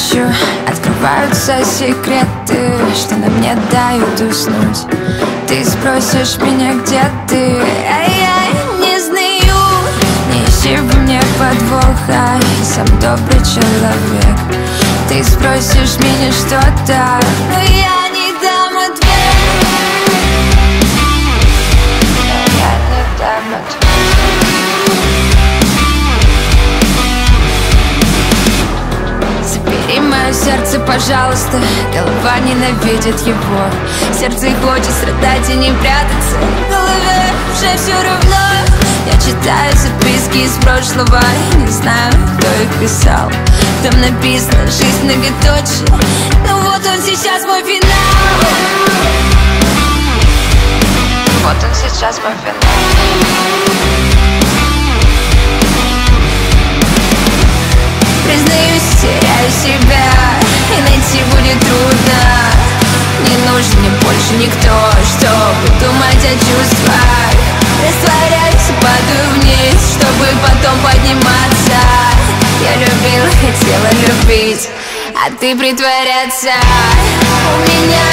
ночью открываются секреты Что нам не дают уснуть. Ты спросишь меня, где ты, а я не знаю. Не ищи мне подвоха, я сам добрый человек. Ты спросишь меня что-то, но я мое сердце, пожалуйста Голова ненавидит его. Сердце хочет страдать и не прятаться. В голове уже все равно. Я читаю записки из прошлого и Не знаю, кто их писал. Там написано «Жизнь многоточие» Ну вот он сейчас мой финал. Вот он сейчас мой финал. Признаюсь, теряю себя Найти будет трудно. Не нужен мне больше никто Чтобы думать о чувствах. Растворяюсь и падаю вниз Чтобы потом подниматься. Я любила, хотела любить А ты притворяться. У меня